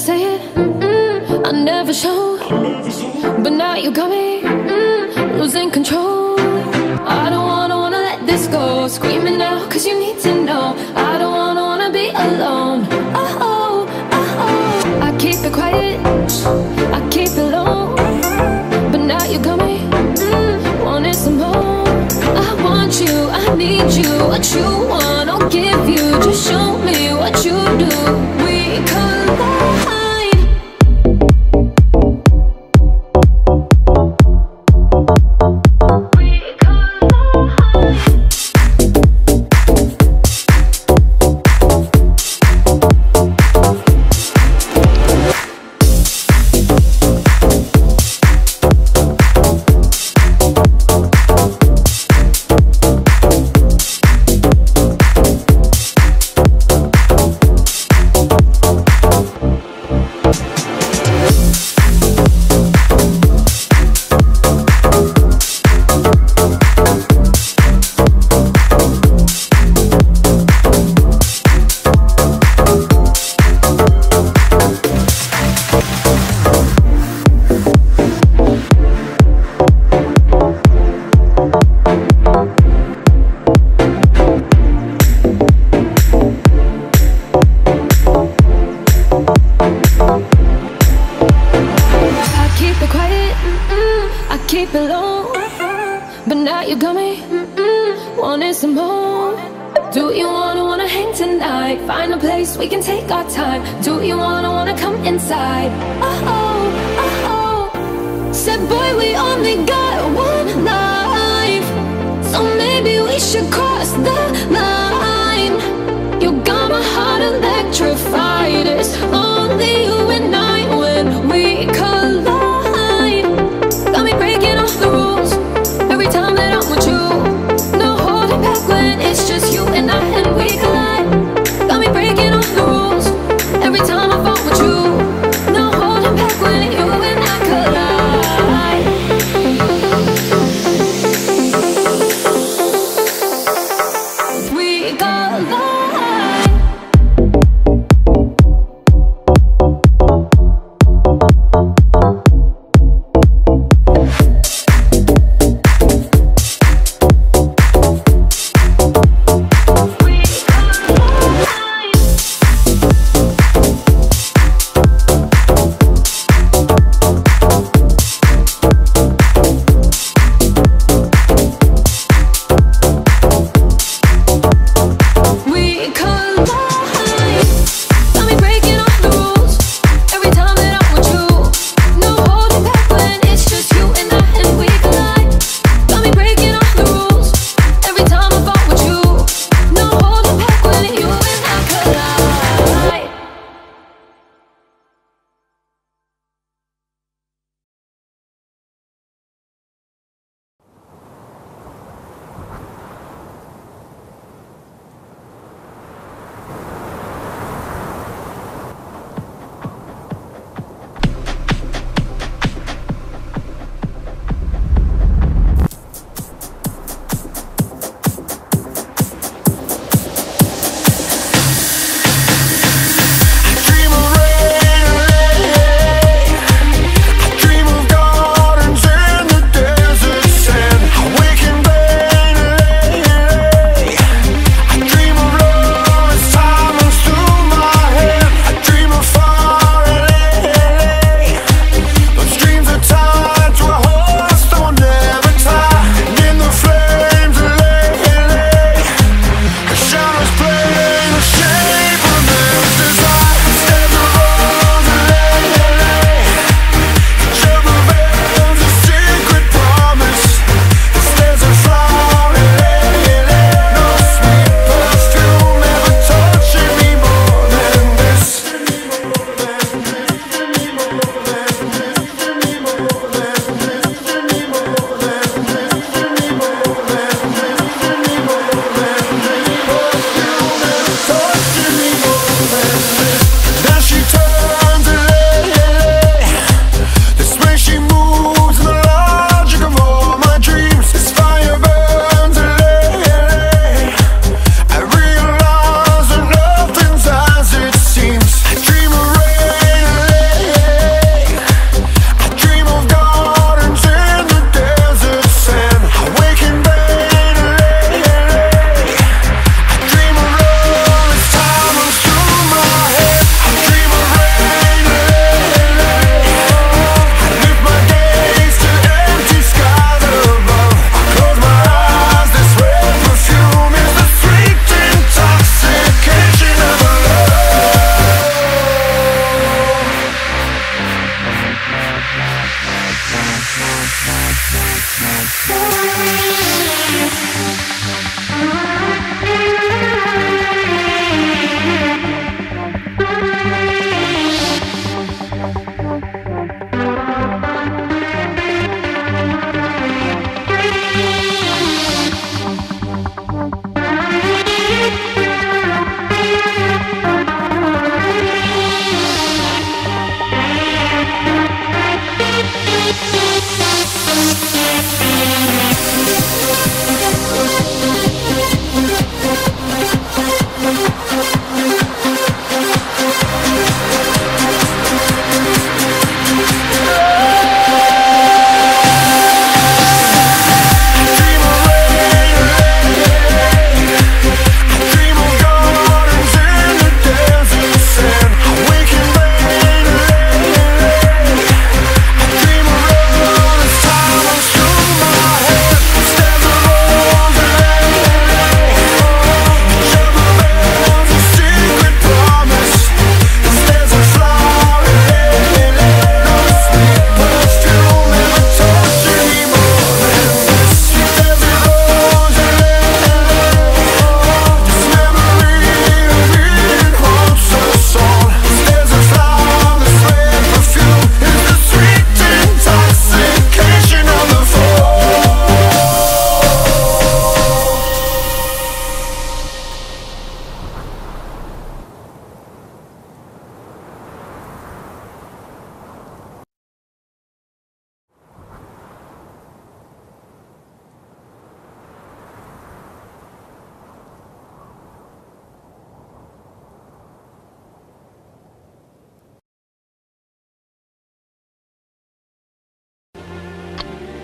say it, mm, I never show. But now you got me mm, losing control. I don't wanna wanna let this go. Screaming now, cause you need to know. I don't wanna wanna be alone. Oh, oh, oh, oh. I keep it quiet, I keep it low. But now you got me mm, wanting some more. I want you, I need you. What you want, I'll give you.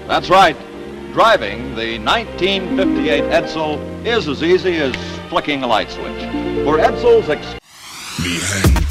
That's right. Driving the 1958 Edsel is as easy as flicking a light switch. For Edsel's... Ex- Behind.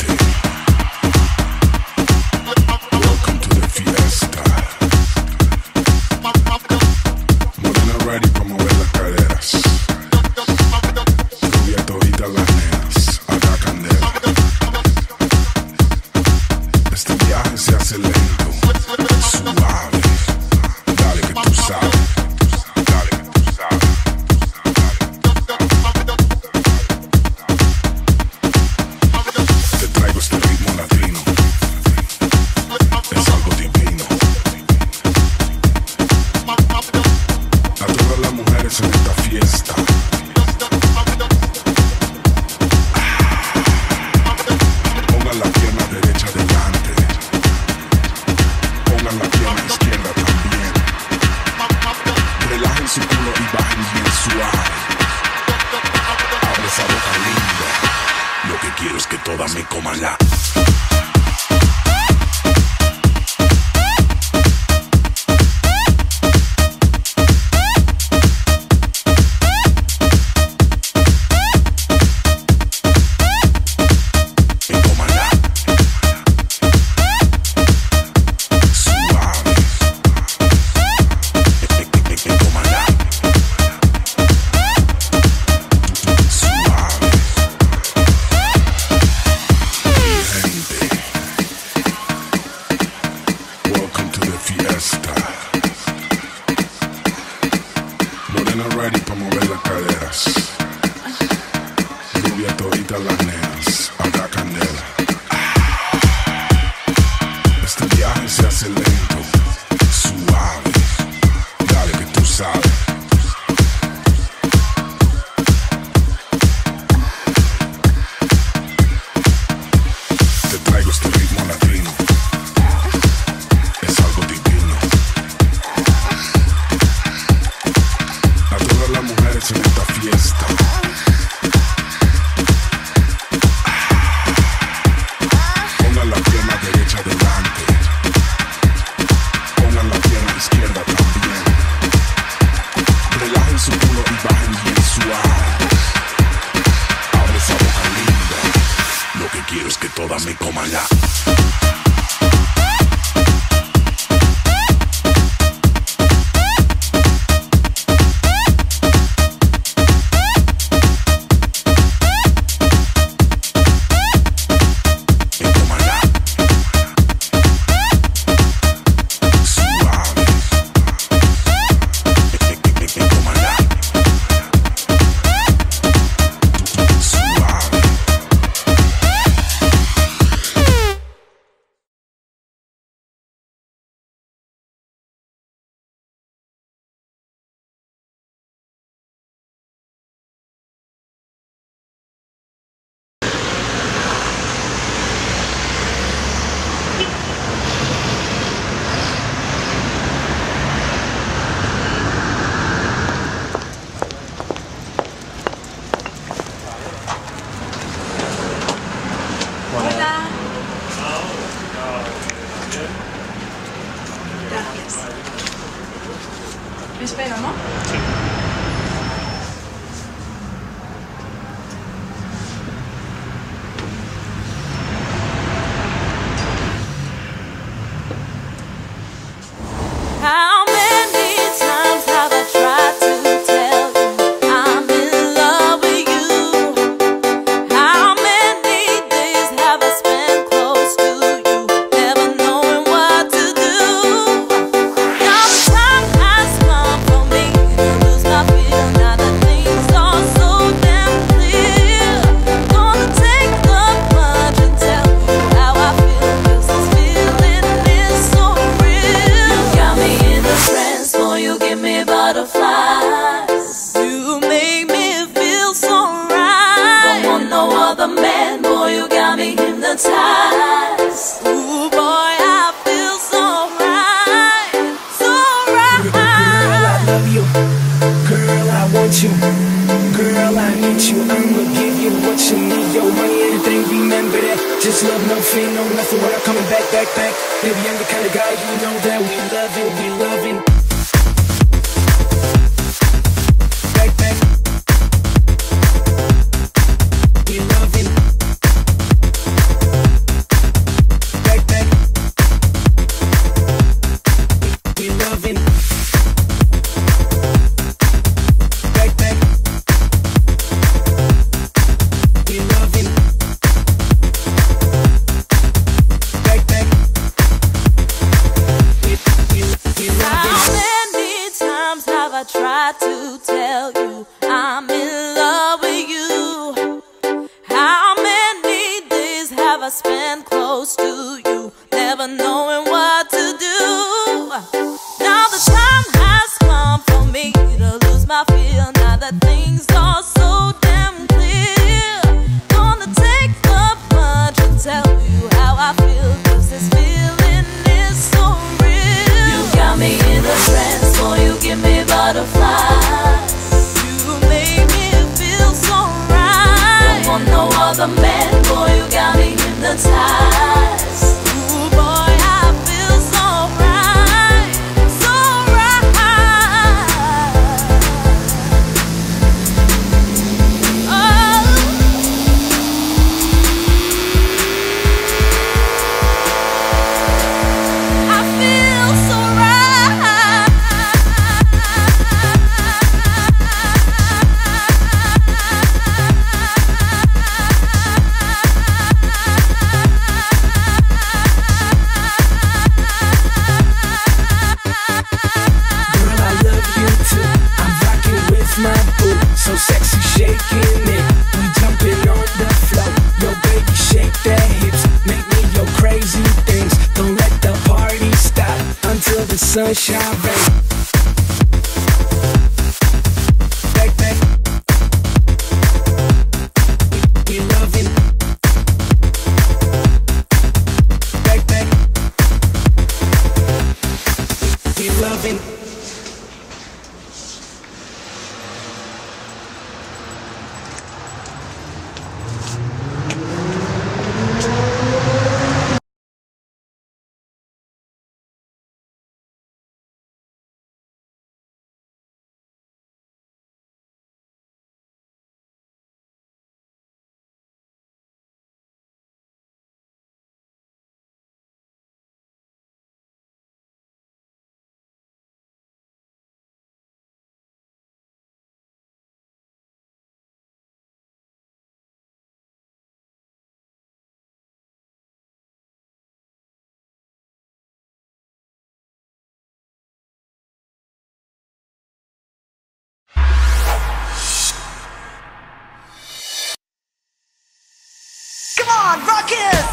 on, rockers!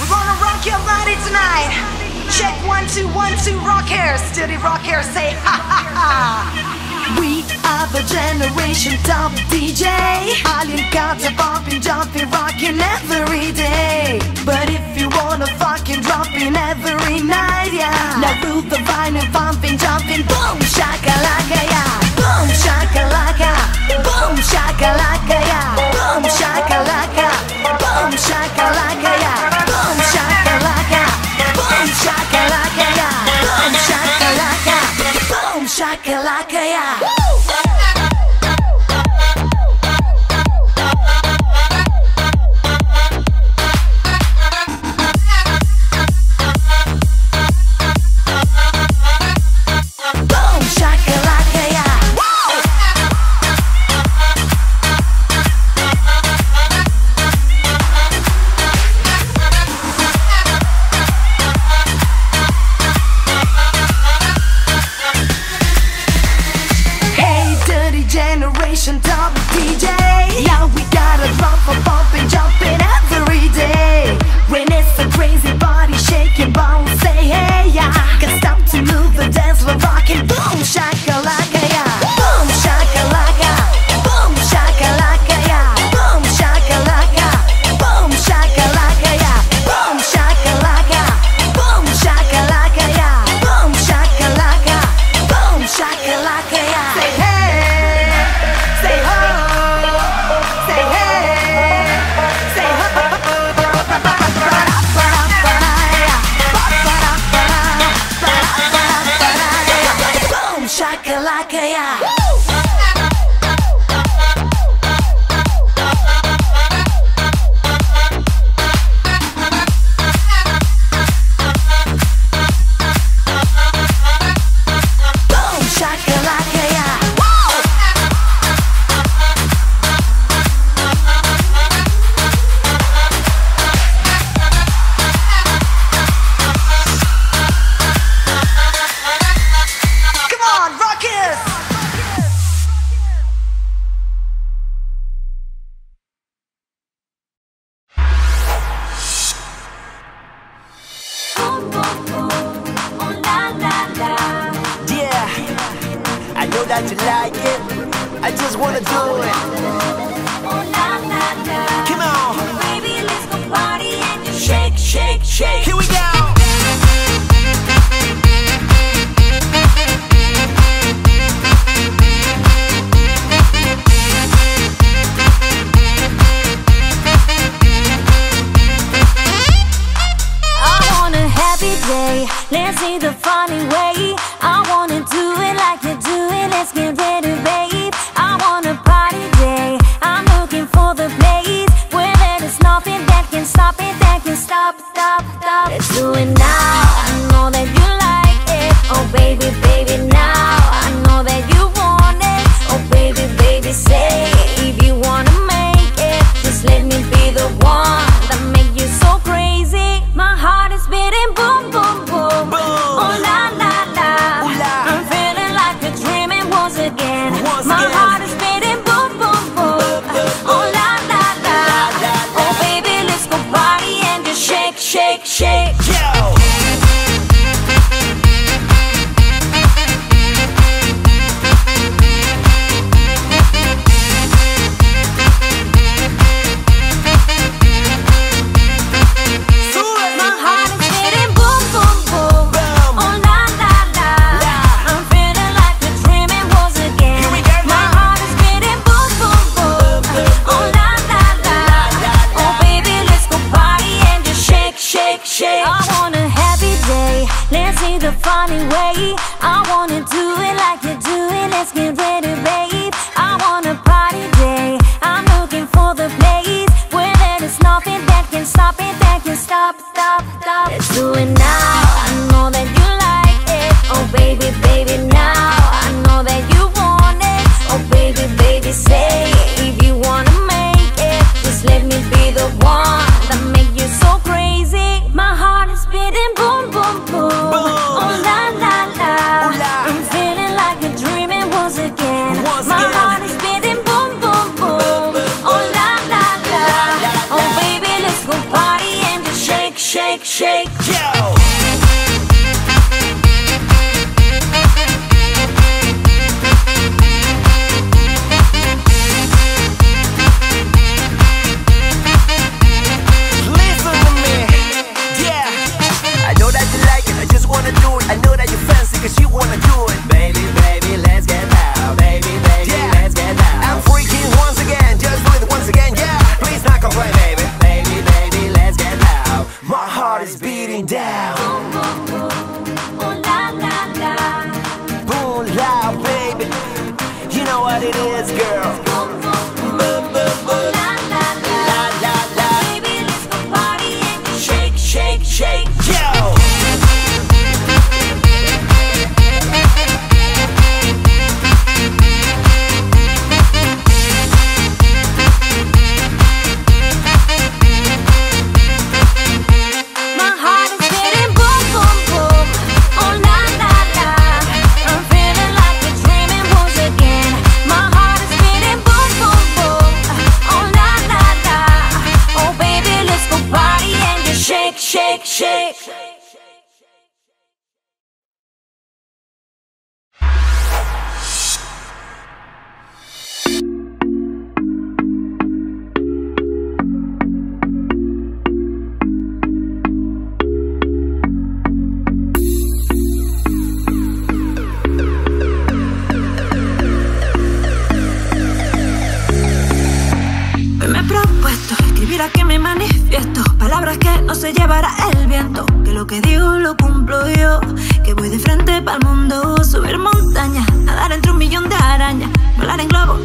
We're gonna rock your body tonight. Check one, two, one, two, rockers. steady rockers say ha ha ha? We are the generation top DJ. in cats are bumping, jumping, rocking every day. But if you wanna fucking drop in every night, yeah. Now move the vine and bumping, jumping, boom, shakalaka, yeah. Boom shakalaka, boom shakalaka ya, boom shakalaka, boom shakalaka ya, boom shakalaka, boom shakalaka ya, boom shakalaka, boom shakalaka ya.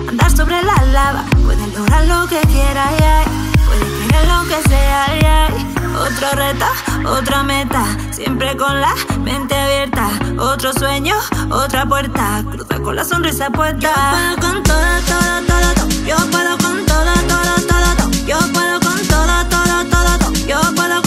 Andar sobre la lava, pueden lograr lo que quieran, yeah. pueden querer lo que sea. Yeah. Otro reto, otra meta, siempre con la mente abierta. Otro sueño, otra puerta, cruza con la sonrisa puesta. Yo puedo con todo, todo, todo, todo. Yo puedo con todo, todo, todo, todo. Yo puedo con todo, todo, todo, todo. Yo puedo con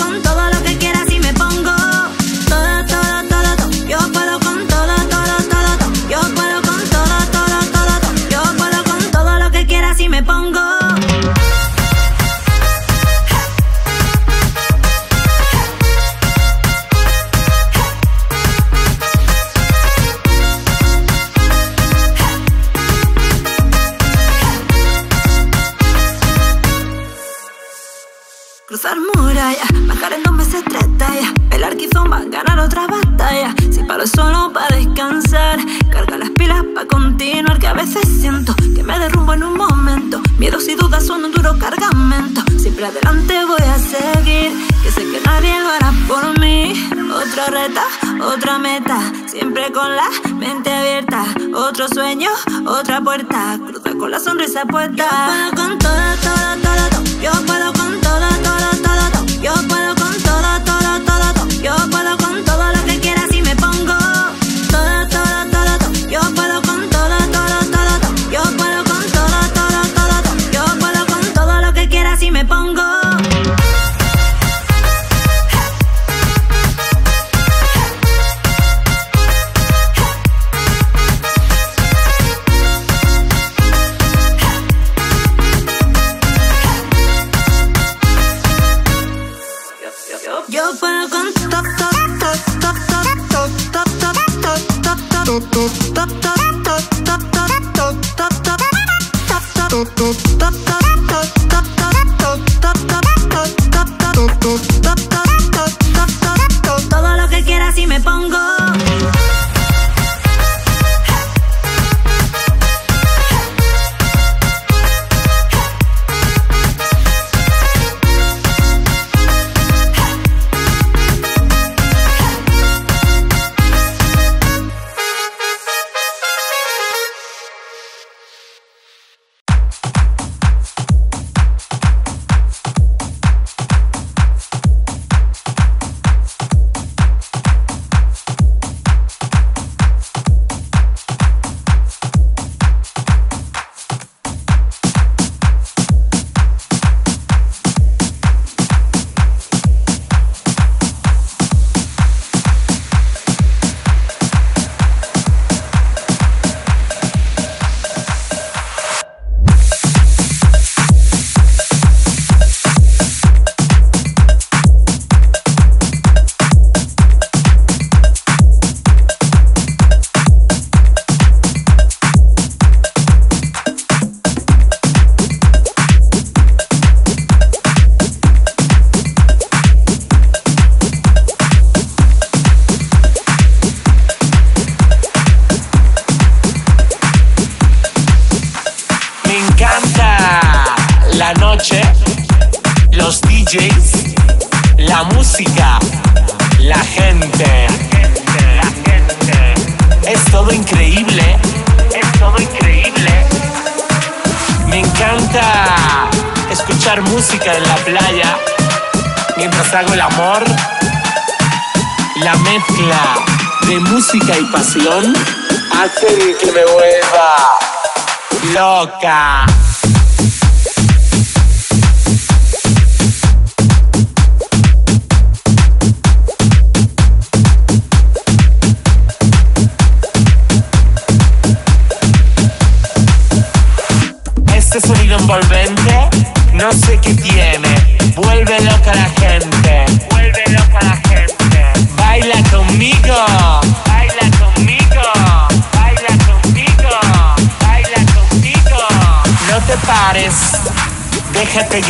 continuar. Que a veces siento que me derrumbo en un momento. Miedos y dudas son un duro cargamento. Siempre adelante voy a seguir. Que sé que nadie lo hará por mí. Otra reta, otra meta. Siempre con la mente abierta. Otro sueño, otra puerta. Cruza con la sonrisa puesta. Yo puedo con todo, todo, todo, todo. Yo puedo con todo, todo, todo, todo. Yo puedo con todo, todo, todo, todo. Yo puedo con todo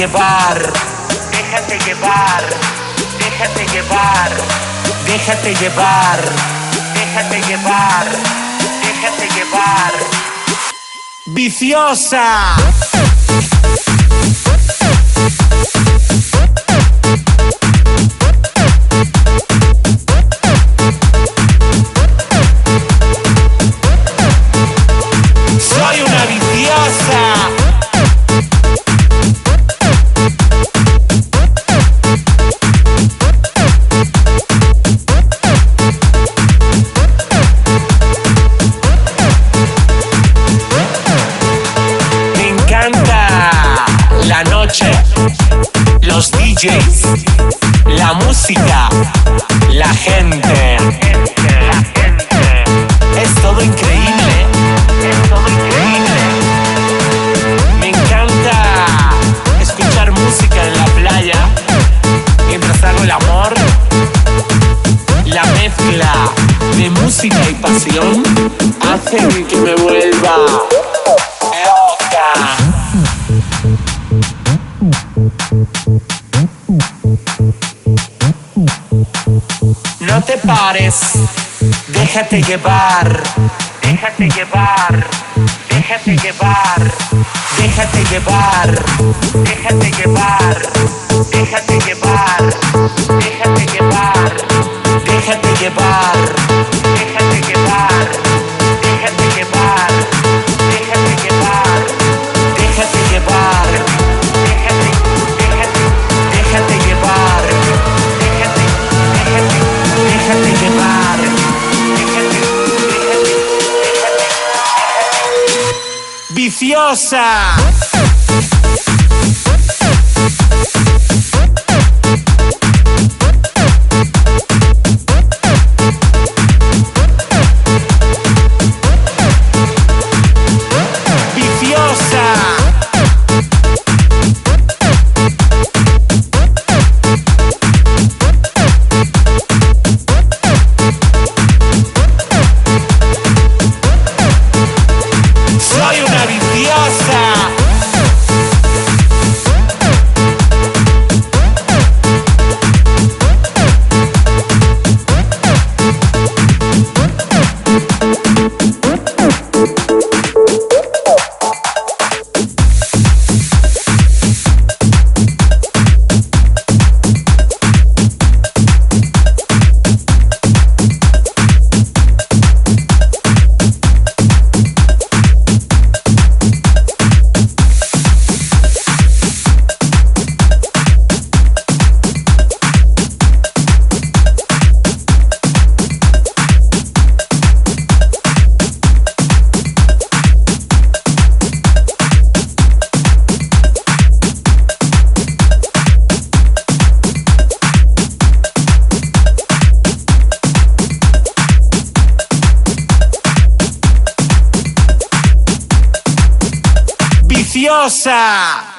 llevar. Déjate llevar. Déjate llevar. Déjate llevar. Déjate llevar. Déjate llevar. Viciosa. DJs, la música, la gente. Es todo increíble, es todo increíble. Me encanta escuchar música en la playa mientras hago el amor. La mezcla de música y pasión Déjate llevar, déjate llevar, déjate llevar, déjate llevar. Déjate llevar. Nossa! Mendoza.